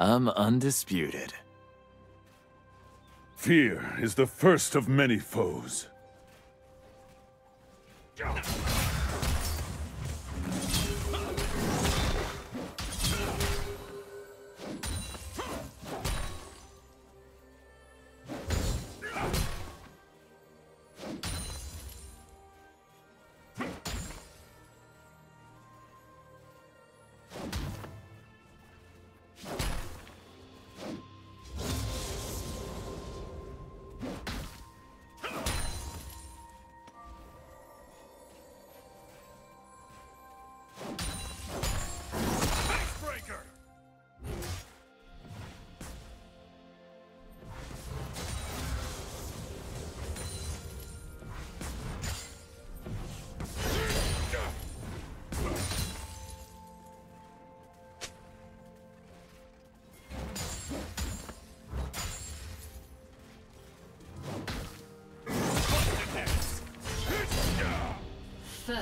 I'm undisputed. Fear is the first of many foes.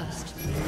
First,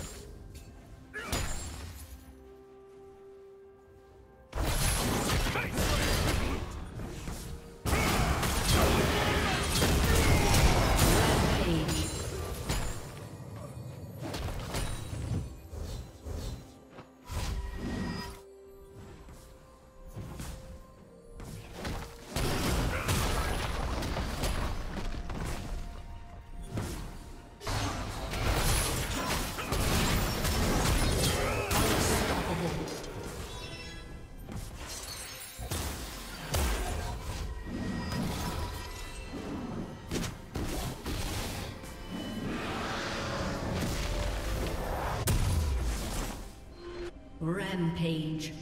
Rampage.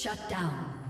Shut down.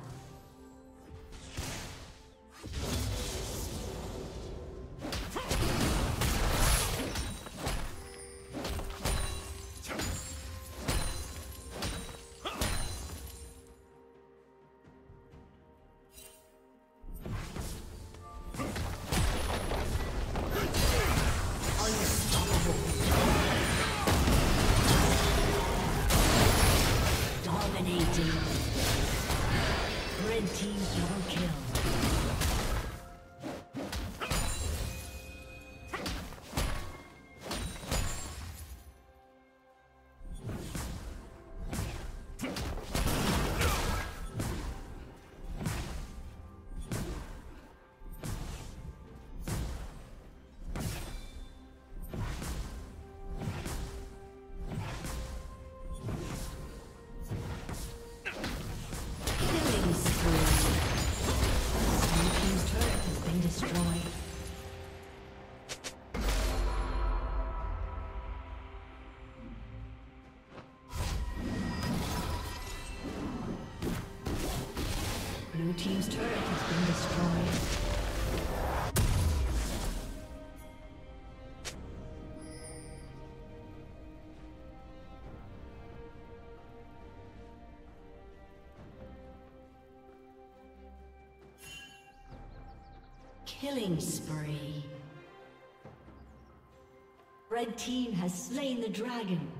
Team's turret has been destroyed. Killing spree. Red team has slain the dragon.